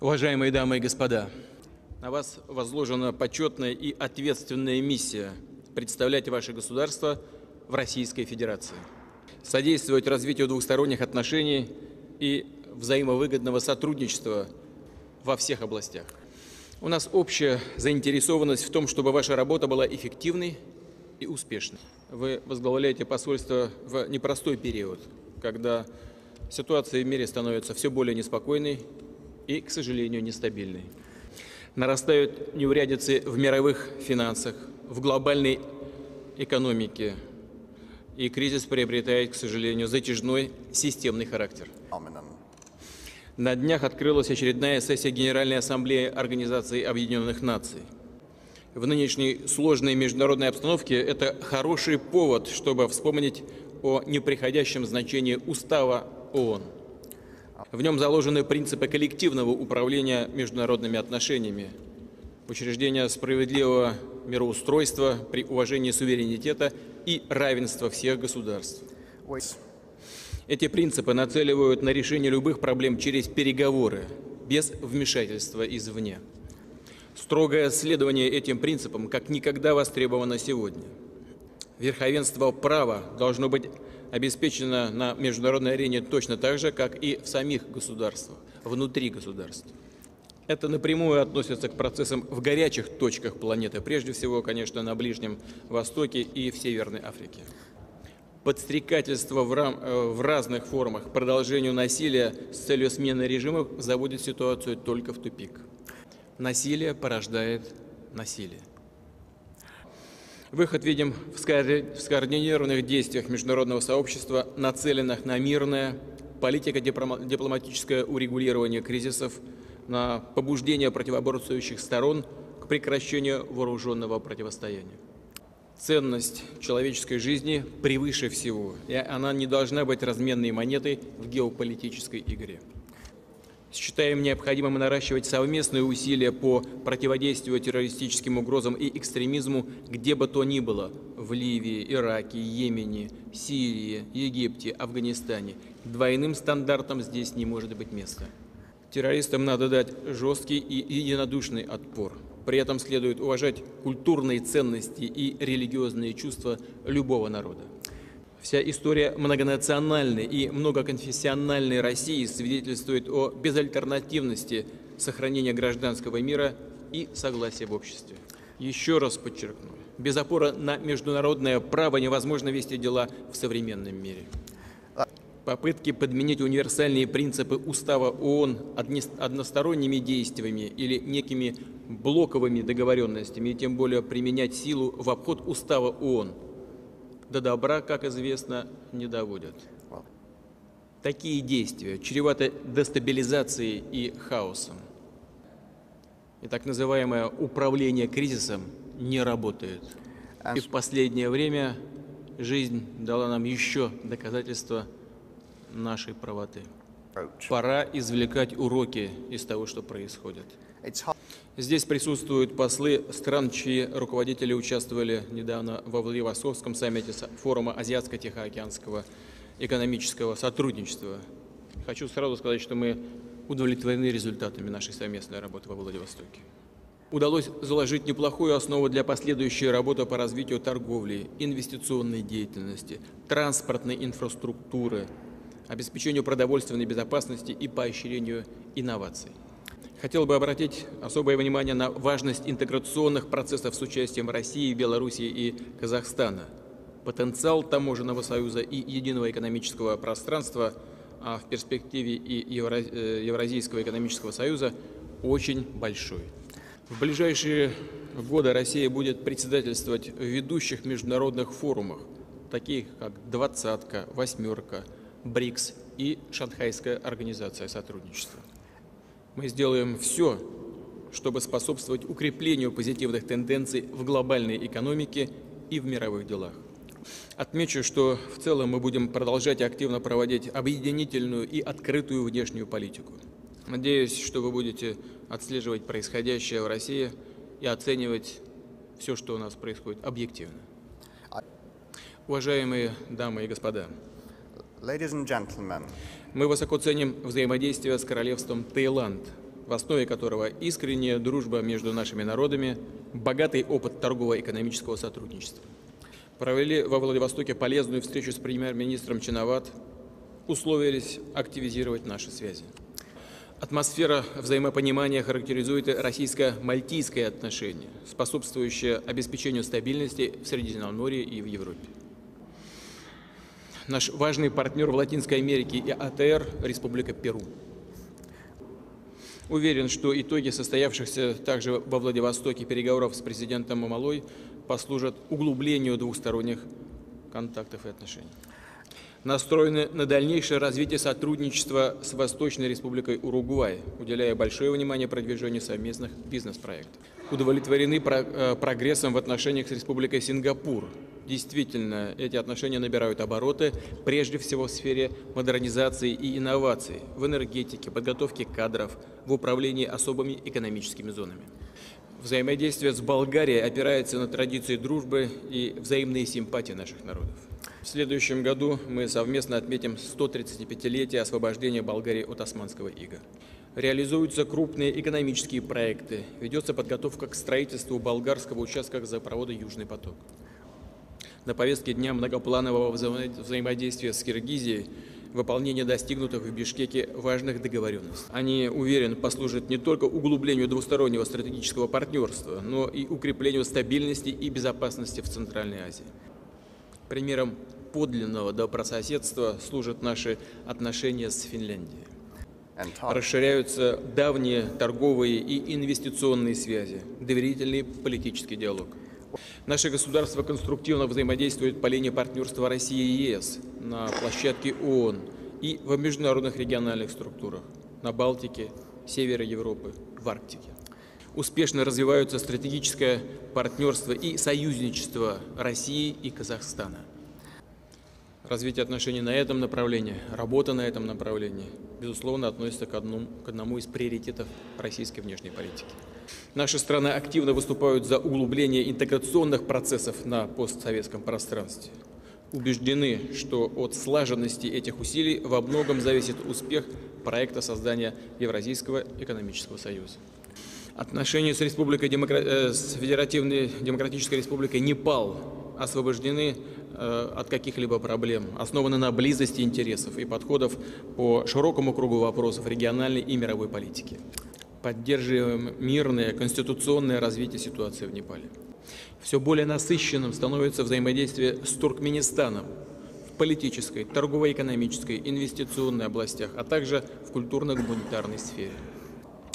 Уважаемые дамы и господа, на вас возложена почетная и ответственная миссия представлять ваше государство в Российской Федерации, содействовать развитию двухсторонних отношений и взаимовыгодного сотрудничества во всех областях. У нас общая заинтересованность в том, чтобы ваша работа была эффективной и успешной. Вы возглавляете посольство в непростой период, когда ситуация в мире становится все более неспокойной и, к сожалению, нестабильной. Нарастают неурядицы в мировых финансах, в глобальной экономике, и кризис приобретает, к сожалению, затяжной системный характер. На днях открылась очередная сессия Генеральной Ассамблеи Организации Объединенных Наций. В нынешней сложной международной обстановке это хороший повод, чтобы вспомнить о неприходящем значении Устава ООН. В нем заложены принципы коллективного управления международными отношениями, учреждения справедливого мироустройства при уважении суверенитета и равенства всех государств. Эти принципы нацеливают на решение любых проблем через переговоры, без вмешательства извне. Строгое следование этим принципам как никогда востребовано сегодня. Верховенство права должно быть обеспечено на международной арене точно так же, как и в самих государствах, внутри государств. Это напрямую относится к процессам в горячих точках планеты, прежде всего, конечно, на Ближнем Востоке и в Северной Африке. Подстрекательство в, рам, э, в разных формах продолжению насилия с целью смены режимов заводит ситуацию только в тупик. Насилие порождает насилие. Выход видим в скоординированных действиях международного сообщества, нацеленных на мирное, политико-дипломатическое урегулирование кризисов, на побуждение противоборствующих сторон к прекращению вооруженного противостояния. Ценность человеческой жизни превыше всего, и она не должна быть разменной монетой в геополитической игре. Считаем необходимым наращивать совместные усилия по противодействию террористическим угрозам и экстремизму где бы то ни было – в Ливии, Ираке, Йемене, Сирии, Египте, Афганистане. Двойным стандартам здесь не может быть места. Террористам надо дать жесткий и единодушный отпор. При этом следует уважать культурные ценности и религиозные чувства любого народа. Вся история многонациональной и многоконфессиональной России свидетельствует о безальтернативности сохранения гражданского мира и согласия в обществе. Еще раз подчеркну, без опоры на международное право невозможно вести дела в современном мире. Попытки подменить универсальные принципы Устава ООН односторонними действиями или некими блоковыми договоренностями, и тем более применять силу в обход Устава ООН – до добра, как известно, не доводят. Такие действия чреваты дестабилизацией и хаосом. И так называемое управление кризисом не работает. И в последнее время жизнь дала нам еще доказательства нашей правоты. Пора извлекать уроки из того, что происходит. Здесь присутствуют послы стран, чьи руководители участвовали недавно во Владивостокском саммите форума Азиатско-Тихоокеанского экономического сотрудничества. Хочу сразу сказать, что мы удовлетворены результатами нашей совместной работы во Владивостоке. Удалось заложить неплохую основу для последующей работы по развитию торговли, инвестиционной деятельности, транспортной инфраструктуры, обеспечению продовольственной безопасности и поощрению инноваций. Хотел бы обратить особое внимание на важность интеграционных процессов с участием России, Белоруссии и Казахстана. Потенциал таможенного союза и единого экономического пространства, а в перспективе и э, Евразийского экономического союза очень большой. В ближайшие годы Россия будет председательствовать в ведущих международных форумах, таких как «двадцатка», «восьмерка», «БРИКС» и Шанхайская организация сотрудничества. Мы сделаем все, чтобы способствовать укреплению позитивных тенденций в глобальной экономике и в мировых делах. Отмечу, что в целом мы будем продолжать активно проводить объединительную и открытую внешнюю политику. Надеюсь, что вы будете отслеживать происходящее в России и оценивать все, что у нас происходит, объективно. Уважаемые дамы и господа, Мы высоко ценим взаимодействие с королевством Таиланд в основе которого искренняя дружба между нашими народами, богатый опыт торгово-экономического сотрудничества. Провели во Владивостоке полезную встречу с премьер-министром Чиноват, условились активизировать наши связи. Атмосфера взаимопонимания характеризует российско-мальтийское отношение, способствующее обеспечению стабильности в Средиземноморье и в Европе. Наш важный партнер в Латинской Америке и АТР – Республика Перу. Уверен, что итоги состоявшихся также во Владивостоке переговоров с президентом Мамалой послужат углублению двухсторонних контактов и отношений. Настроены на дальнейшее развитие сотрудничества с Восточной Республикой Уругвай, уделяя большое внимание продвижению совместных бизнес-проектов. Удовлетворены э, прогрессом в отношениях с Республикой Сингапур, Действительно, эти отношения набирают обороты, прежде всего в сфере модернизации и инноваций, в энергетике, подготовке кадров, в управлении особыми экономическими зонами. Взаимодействие с Болгарией опирается на традиции дружбы и взаимные симпатии наших народов. В следующем году мы совместно отметим 135-летие освобождения Болгарии от османского ига. Реализуются крупные экономические проекты, ведется подготовка к строительству болгарского участка газопровода «Южный поток». На повестке дня многопланового взаимодействия с Киргизией выполнение достигнутых в Бишкеке важных договоренностей. Они, уверен, послужат не только углублению двустороннего стратегического партнерства, но и укреплению стабильности и безопасности в Центральной Азии. Примером подлинного добрососедства служат наши отношения с Финляндией. Расширяются давние торговые и инвестиционные связи, доверительный политический диалог – Наше государство конструктивно взаимодействует по линии партнерства России и ЕС на площадке ООН и в международных региональных структурах на Балтике, севере Европы, в Арктике. Успешно развиваются стратегическое партнерство и союзничество России и Казахстана. Развитие отношений на этом направлении, работа на этом направлении, безусловно, относится к одному, к одному из приоритетов российской внешней политики. Наши страны активно выступают за углубление интеграционных процессов на постсоветском пространстве. Убеждены, что от слаженности этих усилий во многом зависит успех проекта создания Евразийского экономического союза. Отношения с, Республикой Демокра... Э, с Федеративной Демократической Республикой Непал освобождены э, от каких-либо проблем, основаны на близости интересов и подходов по широкому кругу вопросов региональной и мировой политики поддерживаем мирное конституционное развитие ситуации в Непале. Все более насыщенным становится взаимодействие с Туркменистаном в политической, торгово-экономической, инвестиционной областях, а также в культурно-гуманитарной сфере.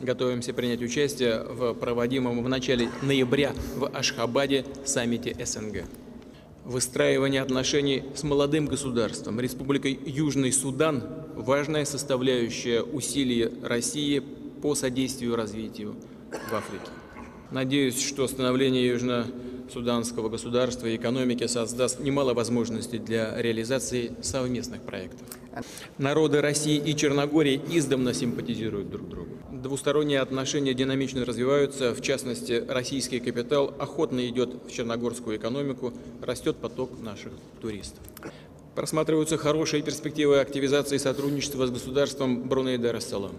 Готовимся принять участие в проводимом в начале ноября в Ашхабаде саммите СНГ. Выстраивание отношений с молодым государством, Республикой Южный Судан – важная составляющая усилий России по содействию развитию в Африке. Надеюсь, что становление Южно-Суданского государства и экономики создаст немало возможностей для реализации совместных проектов. Народы России и Черногории издавна симпатизируют друг другу. Двусторонние отношения динамично развиваются, в частности, российский капитал охотно идет в черногорскую экономику, растет поток наших туристов. Просматриваются хорошие перспективы активизации сотрудничества с государством Бруней-Дар-Эс-Салам.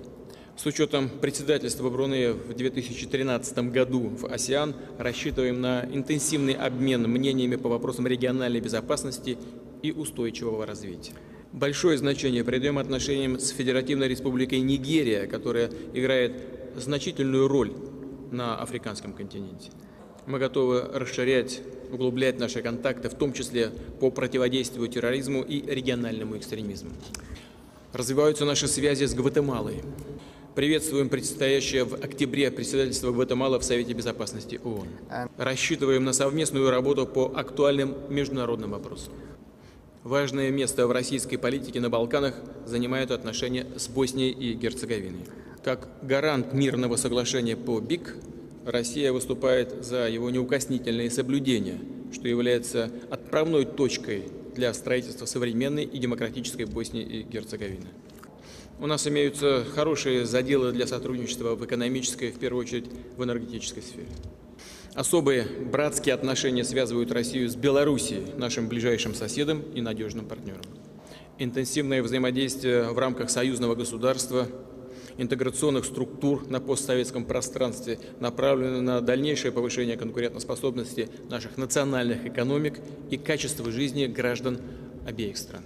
С учетом председательства Брунея в 2013 году в АСИАН рассчитываем на интенсивный обмен мнениями по вопросам региональной безопасности и устойчивого развития. Большое значение придаем отношениям с Федеративной Республикой Нигерия, которая играет значительную роль на африканском континенте. Мы готовы расширять, углублять наши контакты, в том числе по противодействию терроризму и региональному экстремизму. Развиваются наши связи с Гватемалой. Приветствуем предстоящее в октябре председательство Гватемала в Совете Безопасности ООН. Рассчитываем на совместную работу по актуальным международным вопросам. Важное место в российской политике на Балканах занимают отношения с Боснией и Герцеговиной. Как гарант мирного соглашения по БИК, Россия выступает за его неукоснительное соблюдение, что является отправной точкой для строительства современной и демократической Боснии и Герцеговины. У нас имеются хорошие заделы для сотрудничества в экономической, в первую очередь в энергетической сфере. Особые братские отношения связывают Россию с Белоруссией, нашим ближайшим соседом и надежным партнером. Интенсивное взаимодействие в рамках союзного государства интеграционных структур на постсоветском пространстве направлены на дальнейшее повышение конкурентоспособности наших национальных экономик и качества жизни граждан обеих стран.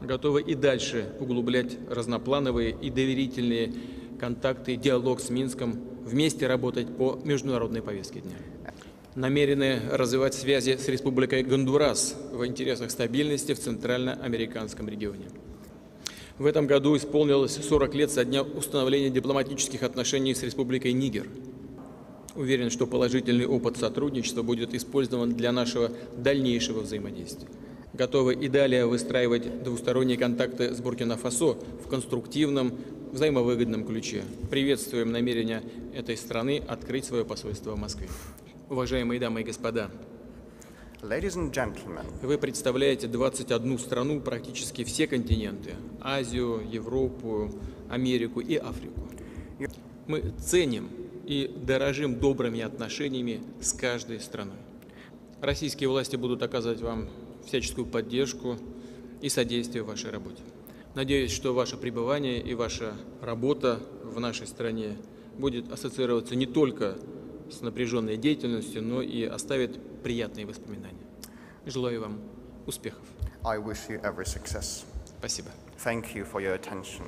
Готовы и дальше углублять разноплановые и доверительные контакты, диалог с Минском, вместе работать по международной повестке дня. Намерены развивать связи с Республикой Гондурас в интересах стабильности в Центральноамериканском регионе. В этом году исполнилось 40 лет со дня установления дипломатических отношений с Республикой Нигер. Уверен, что положительный опыт сотрудничества будет использован для нашего дальнейшего взаимодействия. Готовы и далее выстраивать двусторонние контакты с Буркина-Фасо в конструктивном, взаимовыгодном ключе. Приветствуем намерение этой страны открыть свое посольство в Москве. Уважаемые дамы и господа, вы представляете 21 страну, практически все континенты – Азию, Европу, Америку и Африку. Мы ценим и дорожим добрыми отношениями с каждой страной. Российские власти будут оказывать вам всяческую поддержку и содействие в вашей работе. Надеюсь, что ваше пребывание и ваша работа в нашей стране будет ассоциироваться не только с напряженной деятельностью, но и оставит приятные воспоминания. Желаю вам успехов. I wish you every success. Спасибо. Thank you for your attention.